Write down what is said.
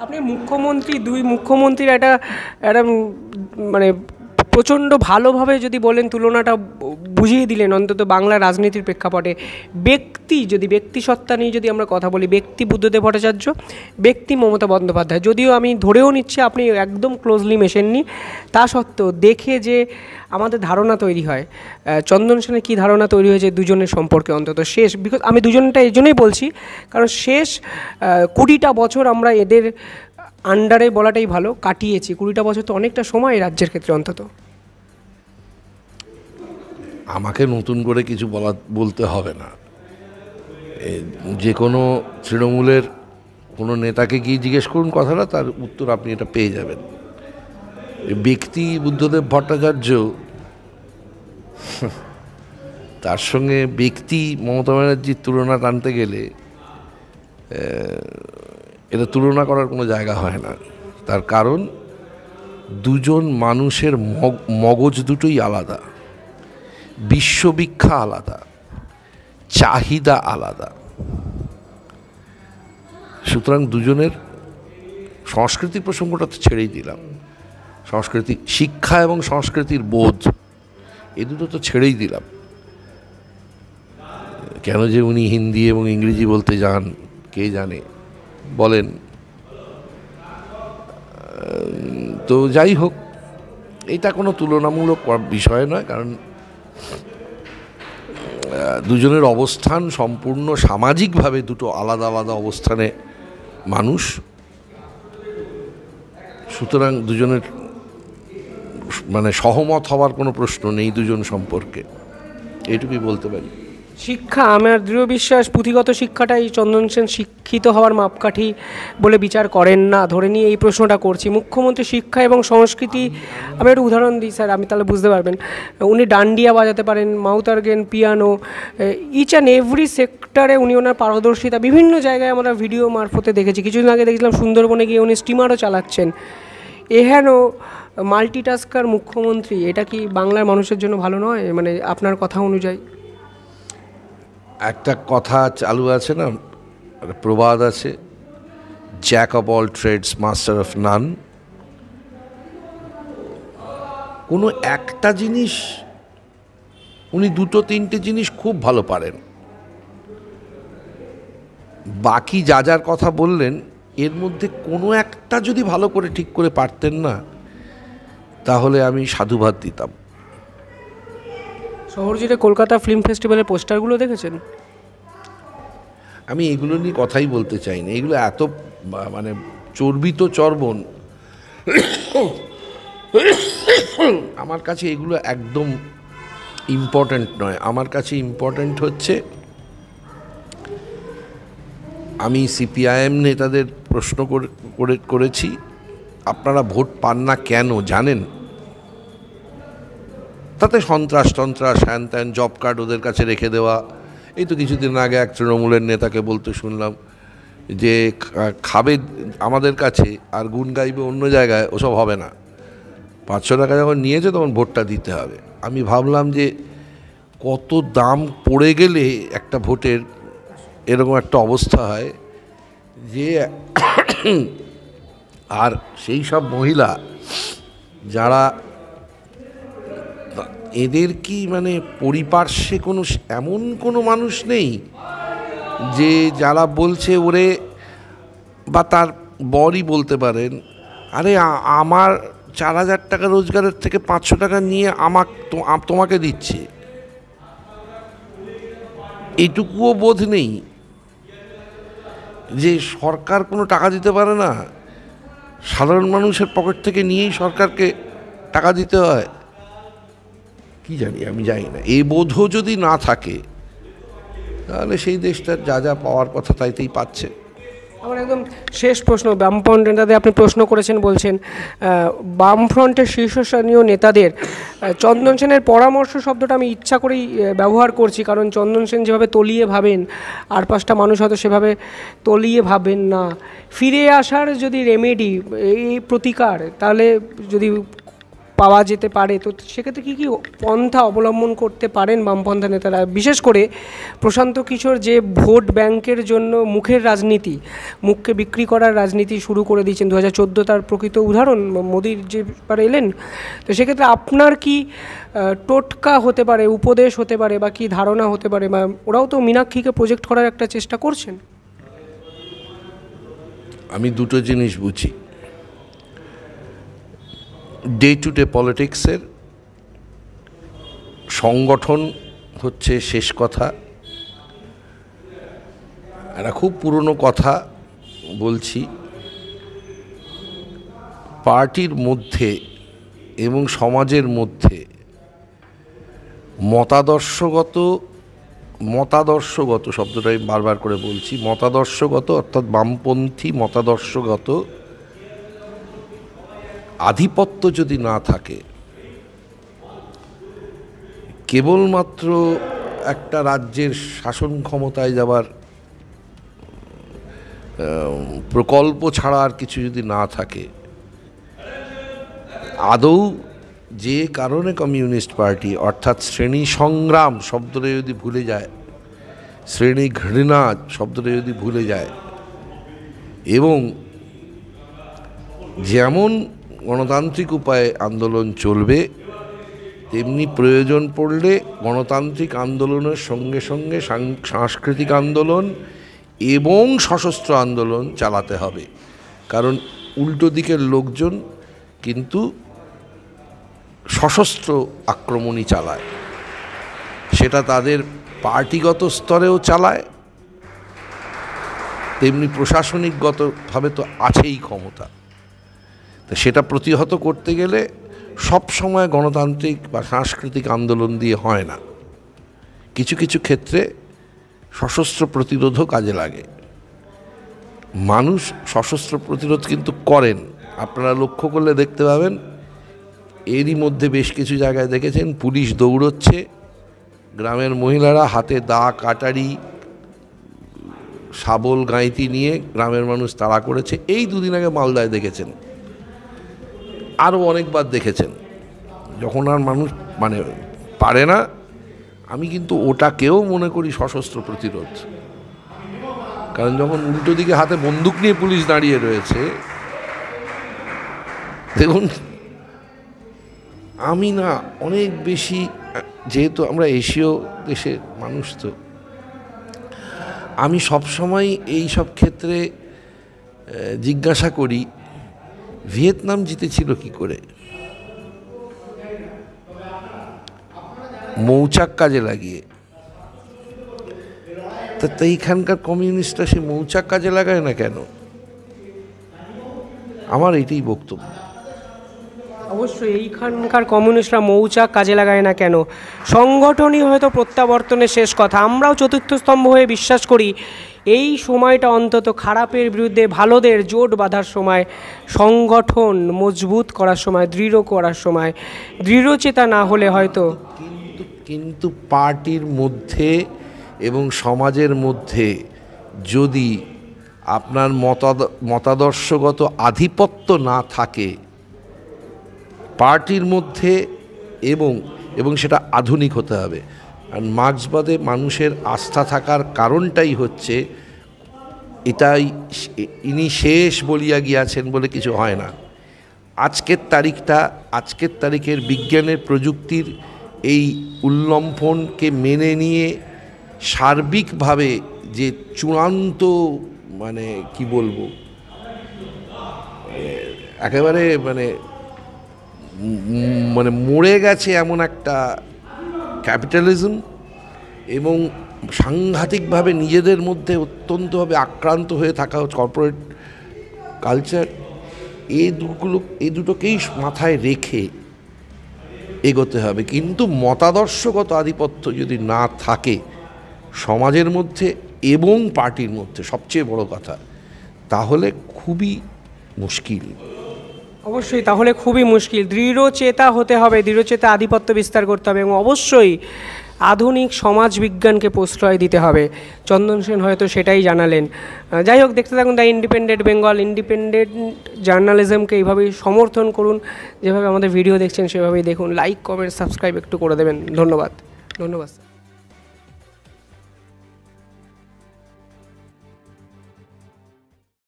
আপনি মুখ্যমন্ত্রী দুই মুখ্যমন্ত্রীর একটা একটা মানে প্রচণ্ড ভালোভাবে যদি বলেন তুলনাটা বুঝিয়ে দিলেন অন্তত বাংলা রাজনীতির প্রেক্ষাপটে। ব্যক্তি যদি, ব্যক্তি সত্তা নিয়ে যদি আমরা কথা বলি, ব্যক্তি বুদ্ধদেব ভট্টাচার্য, ব্যক্তি মমতা বন্দ্যোপাধ্যায়, যদিও আমি ধরেও নিচ্ছি আপনি একদম ক্লোজলি মেশেননি। তা সত্ত্বেও দেখে যে আমাদের ধারণা তৈরি হয় চন্দন সেনের কী ধারণা তৈরি হয়েছে দুজনের সম্পর্কে অন্তত শেষ। বিকজ আমি দুজনটা এই জন্যই বলছি, কারণ শেষ কুড়িটা বছর আমরা এদের আন্ডারে বলাটাই ভালো, কাটিয়েছি। কুড়িটা বছর তো অনেকটা সময় রাজ্যের ক্ষেত্রে অন্তত। আমাকে নতুন করে কিছু বলা, বলতে হবে না। যে কোনো তৃণমূলের কোনো নেতাকে গিয়ে জিজ্ঞেস করুন কথাটা, তার উত্তর আপনি এটা পেয়ে যাবেন। ব্যক্তি বুদ্ধদেব ভট্টাচার্য, তার সঙ্গে ব্যক্তি মমতা ব্যানার্জির তুলনা টানতে গেলে এটা তুলনা করার কোনো জায়গা হয় না। তার কারণ, দুজন মানুষের মগ- মগজ দুটোই আলাদা। বিশ্ববিখ্যা আলাদা, চাহিদা আলাদা। সুতরাং দুজনের সংস্কৃতির প্রসঙ্গটা তো ছেড়েই দিলাম। সংস্কৃতি শিক্ষা এবং সংস্কৃতির বোধ, এ দুটো তো ছেড়েই দিলাম। কেন যে উনি হিন্দি এবং ইংরেজি বলতে যান, কে জানে? বলেন। তো যাই হোক, এটা কোনো তুলনামূলক বিষয় নয়, কারণ দুজনের অবস্থান সম্পূর্ণ সামাজিকভাবে দুটো আলাদা আলাদা অবস্থানে মানুষ। সুতরাং দুজনের মানে সহমত হওয়ার কোনো প্রশ্ন নেই দুজন সম্পর্কে। এটুকুই বলতে পারি। শিক্ষা, আমার দৃঢ় বিশ্বাস, পুঁথিগত শিক্ষাটাই চন্দন সেন শিক্ষিত হওয়ার মাপকাঠি বলে বিচার করেন না। ধরে নিয়ে এই প্রশ্নটা করছি। মুখ্যমন্ত্রী শিক্ষা এবং সংস্কৃতি, আমি একটা উদাহরণ দিই স্যার আপনি তাহলে বুঝতে পারবেন। উনি ডান্ডিয়া বাজাতে পারেন mouth organ piano each and every সেক্টরে উনি ওনার পারদর্শিতা, বিভিন্ন জায়গায় আমরা ভিডিও মারফতে দেখেছি। কিছুদিন আগে দেখলাম সুন্দরবনে গিয়ে উনি স্টিমারও চালাচ্ছেন। এহেন মাল্টিটাস্কার মুখ্যমন্ত্রী, এটা কি বাংলার মানুষের জন্য ভালো নয়? মানে আপনার কথা অনুযায়ী। একটা কথা চালু আছে না প্রবাদ আছে jack of all trades master of none কোনো একটা জিনিস, উনি দুটো তিনটে জিনিস খুব ভালো পারেন। বাকি যা যার কথা বললেন, এর মধ্যে কোনো একটা যদি ভালো করে ঠিক করে পারতেন না, তাহলে আমি সাধুবাদ দিতাম। শহর জুড়ে কলকাতা ফিল্ম ফেস্টিভ্যালের পোস্টারগুলো দেখেছেন? আমি এগুলো নিয়ে কথাই বলতে চাই না। এগুলো এত মানে চর্বিত চর্বণ। আমার কাছে এগুলো একদম ইম্পর্ট্যান্ট নয়। আমার কাছে ইম্পর্ট্যান্ট হচ্ছে, আমি সিপিআইএম নেতাদের প্রশ্ন করে- করে, করেছি, আপনারা ভোট পান না কেন জানেন? তাতে সন্ত্রাস টন্ত্রাস হ্যান ত্যান, জব কার্ড ওদের কাছে রেখে দেওয়া। এই তো কিছুদিন আগে এক তৃণমূলের নেতাকে বলতে শুনলাম যে খাবে আমাদের কাছে আর গুণ গাইবে অন্য জায়গায়, ওসব হবে না। পাঁচশো টাকা যখন নিয়েছে তখন ভোটটা দিতে হবে। আমি ভাবলাম যে, কত দাম পড়ে গেলে একটা ভোটের এরকম একটা অবস্থা হয় যে, আর সেই সব মহিলা যারা এদের কি মানে পরিপার্শ্বে কোনো এমন কোনো মানুষ নেই যে যারা বলছে, ওরে, বা তার বরই বলতে পারেন, আরে আমার চার হাজার টাকা রোজগারের থেকে পাঁচশো টাকা নিয়ে আমাক তোমাকে দিচ্ছে। এইটুকুও বোধ নেই যে সরকার কোনো টাকা দিতে পারে না। সাধারণ মানুষের পকেট থেকে নিয়েই সরকারকে টাকা দিতে হয়। কি জানি, আমি জানি না। এই বোধও যদি না থাকে, তাহলে সেই দেশটার যা যা পাওয়ার কথা তাইতেই পাচ্ছে। আমার একদম শেষ প্রশ্ন বামফ্রন্ট নেতাদের আপনি প্রশ্ন করেছেন, বলছেন বামফ্রন্টের শীর্ষস্থানীয় নেতাদের চন্দন সেনের পরামর্শ শব্দটা আমি ইচ্ছা করেই ব্যবহার করছি, কারণ চন্দন সেন যেভাবে তলিয়ে ভাবেন, আর পাঁচটা মানুষ হয়তো সেভাবে তলিয়ে ভাবেন না। ফিরে আসার যদি রেমেডি এই প্রতিকার, তাহলে যদি পাওয়া যেতে পারে। তো সেক্ষেত্রে কী কী পন্থা অবলম্বন করতে পারেন বামপন্থা নেতারা? বিশেষ করে প্রশান্ত কিশোর যে ভোট ব্যাংকের জন্য মুখের রাজনীতি, মুখকে বিক্রি করার রাজনীতি শুরু করে দিয়েছেন দু হাজার চোদ্দ, তার প্রকৃত উদাহরণ মোদির যে ব্যাপারে এলেন। তো সেক্ষেত্রে আপনার কি টোটকা হতে পারে, উপদেশ হতে পারে বা কি ধারণা হতে পারে বা ওরাও তো মীনাক্ষীকে প্রজেক্ট করার একটা চেষ্টা করছেন? আমি দুটো জিনিস বুঝি। ডে টু ডে পলিটিক্সের সংগঠন হচ্ছে শেষ কথা। একটা খুব পুরনো কথা বলছি। পার্টির মধ্যে এবং সমাজের মধ্যে মতাদর্শগত মতাদর্শগত শব্দটা আমি বারবার করে বলছি। মতাদর্শগত অর্থাৎ বামপন্থী মতাদর্শগত আধিপত্য যদি না থাকে, কেবলমাত্র একটা রাজ্যের শাসন ক্ষমতায় যাবার প্রকল্প ছাড়া আর কিছু যদি না থাকে, আদৌ যে কারণে কমিউনিস্ট পার্টি, অর্থাৎ শ্রেণি সংগ্রাম শব্দটা যদি ভুলে যায়, শ্রেণি ঘৃণা শব্দটা যদি ভুলে যায়, এবং যেমন গণতান্ত্রিক উপায়ে আন্দোলন চলবে, তেমনি প্রয়োজন পড়লে গণতান্ত্রিক আন্দোলনের সঙ্গে সঙ্গে সাংস্কৃতিক আন্দোলন এবং সশস্ত্র আন্দোলন চালাতে হবে। কারণ উল্টো দিকের লোকজন কিন্তু সশস্ত্র আক্রমণই চালায়। সেটা তাদের পার্টিগত স্তরেও চালায়, তেমনি প্রশাসনিকগতভাবে তো আছেই ক্ষমতা। তো সেটা প্রতিহত করতে গেলে সব সময় গণতান্ত্রিক বা সাংস্কৃতিক আন্দোলন দিয়ে হয় না। কিছু কিছু ক্ষেত্রে সশস্ত্র প্রতিরোধও কাজে লাগে। মানুষ সশস্ত্র প্রতিরোধ কিন্তু করেন। আপনারা লক্ষ্য করলে দেখতে পাবেন, এরই মধ্যে বেশ কিছু জায়গায় দেখেছেন, পুলিশ দৌড়চ্ছে, গ্রামের মহিলারা হাতে দা, কাটারি, শাবল, গাঁইতি নিয়ে গ্রামের মানুষ তাড়া করেছে। এই দুদিন আগে মালদায় দেখেছেন। আরও অনেকবার দেখেছেন। যখন আর মানুষ মানে পারে না, আমি কিন্তু ওটাকেও মনে করি সশস্ত্র প্রতিরোধ। কারণ যখন উল্টো দিকে হাতে বন্দুক নিয়ে পুলিশ দাঁড়িয়ে রয়েছে, দেখুন, আমি না অনেক বেশি, যেহেতু আমরা এশীয় দেশের মানুষ তো, আমি সবসময় এই সব ক্ষেত্রে জিজ্ঞাসা করি ভিয়েতনাম জিতেছিল কি করে? মৌচাক কাজে লাগিয়ে। তা এইখানকার কমিউনিস্টরা সে মৌচাক কাজে লাগায় না কেন? আমার এটাই বক্তব্য। অবশ্যই এইখানকার কমিউনিস্টরা মৌচাক কাজে লাগায় না কেন? সংগঠনই হয়তো প্রত্যাবর্তনের শেষ কথা। আমরাও চতুর্থ স্তম্ভ হয়ে বিশ্বাস করি, এই সময়টা অন্তত খারাপের বিরুদ্ধে ভালোদের জোট বাঁধার সময়, সংগঠন মজবুত করার সময়, দৃঢ় করার সময় দৃঢ়চেতা না হলে হয়তো। কিন্তু কিন্তু পার্টির মধ্যে এবং সমাজের মধ্যে যদি আপনার মতাদ, মতাদর্শগত আধিপত্য না থাকে পার্টির মধ্যে এবং এবং সেটা আধুনিক হতে হবে। আর মার্ক্সবাদে মানুষের আস্থা থাকার কারণটাই হচ্ছে, এটাই ইনি শেষ বলিয়া গিয়াছেন বলে কিছু হয় না। আজকের তারিখটা, আজকের তারিখের বিজ্ঞানের প্রযুক্তির এই উল্লম্ফনকে মেনে নিয়ে সার্বিকভাবে যে চূড়ান্ত মানে কি বলব একেবারে মানে মানে মরে গেছে এমন একটা ক্যাপিটালিজম এবং সাংঘাতিকভাবে নিজেদের মধ্যে অত্যন্তভাবে আক্রান্ত হয়ে থাকা কর্পোরেট কালচার এই দুগুলো এই দুটোকেই মাথায় রেখে এগোতে হবে। কিন্তু মতাদর্শগত আধিপত্য যদি না থাকে সমাজের মধ্যে এবং পার্টির মধ্যে সবচেয়ে বড় কথা, তাহলে খুবই মুশকিল। অবশ্যই, তাহলে খুবই মুশকিল। দৃঢ়চেতা হতে হবে, দৃঢ়চেতা আধিপত্য বিস্তার করতে হবে এবং অবশ্যই আধুনিক সমাজ বিজ্ঞানকে প্রশ্রয় দিতে হবে। চন্দন সেন হয়তো সেটাই জানালেন। যাই হোক, দেখতে থাকুন দ্য ইন্ডিপেন্ডেন্ট বেঙ্গল। ইন্ডিপেন্ডেন্ট জার্নালিজমকে এইভাবেই সমর্থন করুন। যেভাবে আমাদের ভিডিও দেখছেন, সেভাবেই দেখুন। লাইক, কমেন্ট, সাবস্ক্রাইব একটু করে দেবেন। ধন্যবাদ। ধন্যবাদ